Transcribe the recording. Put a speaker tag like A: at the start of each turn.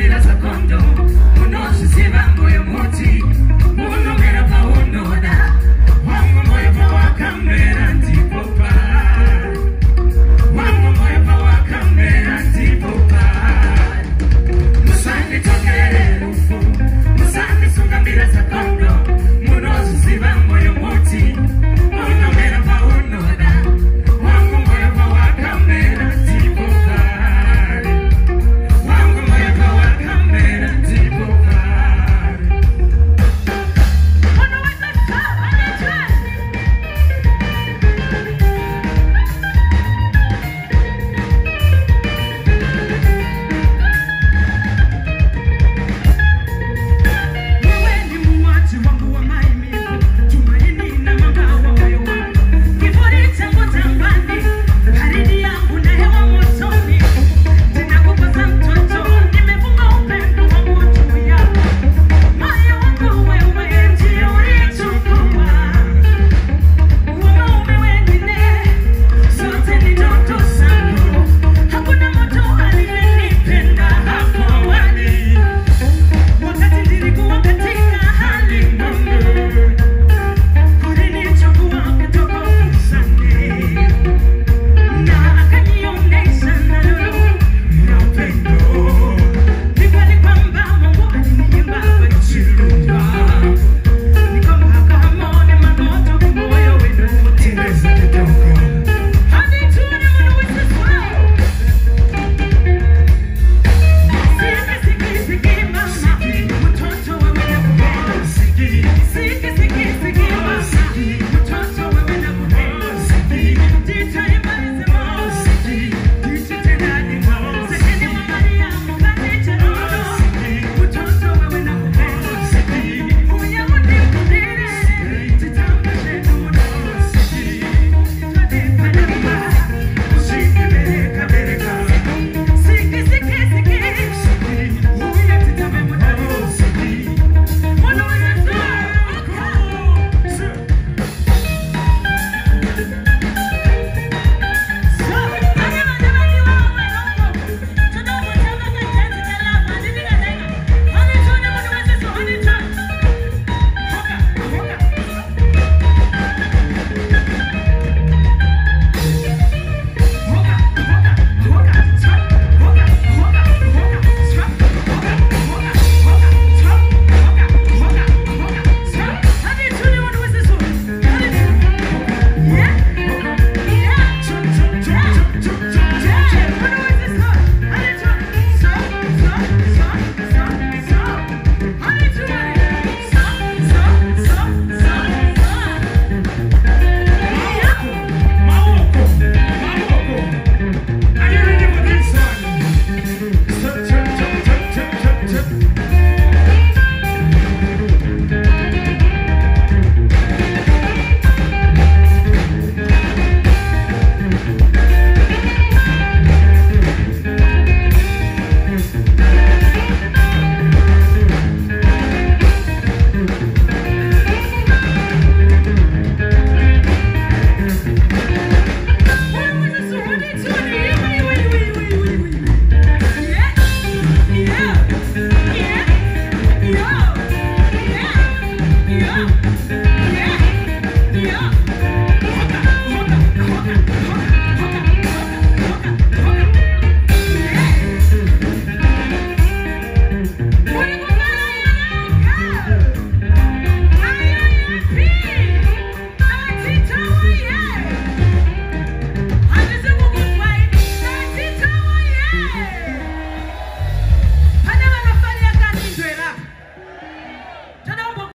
A: Mira esa